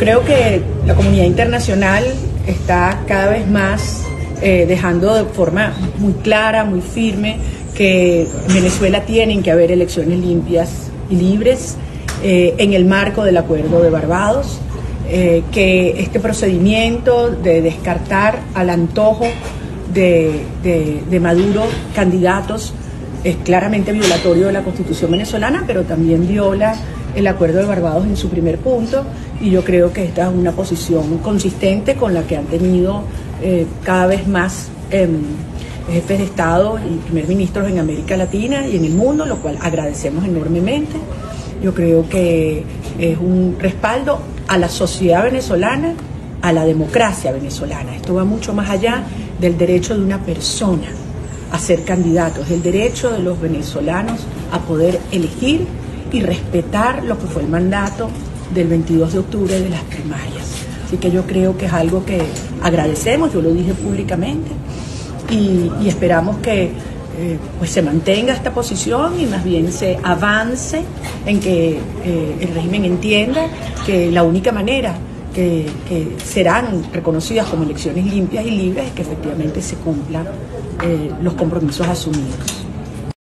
Creo que la comunidad internacional está cada vez más eh, dejando de forma muy clara, muy firme, que en Venezuela tienen que haber elecciones limpias y libres eh, en el marco del Acuerdo de Barbados, eh, que este procedimiento de descartar al antojo de, de Maduro candidatos es claramente violatorio de la Constitución venezolana, pero también viola el Acuerdo de Barbados en su primer punto y yo creo que esta es una posición consistente con la que han tenido eh, cada vez más em, jefes de Estado y primer ministros en América Latina y en el mundo, lo cual agradecemos enormemente. Yo creo que es un respaldo a la sociedad venezolana, a la democracia venezolana. Esto va mucho más allá del derecho de una persona a ser candidato, es el derecho de los venezolanos a poder elegir y respetar lo que fue el mandato del 22 de octubre de las primarias. Así que yo creo que es algo que agradecemos, yo lo dije públicamente, y, esperamos que eh, pues se mantenga esta posición y más bien se avance en que eh, el régimen entienda que la única manera que, serán reconocidas como elecciones limpias y libres es que efectivamente se cumplan eh, los compromisos asumidos.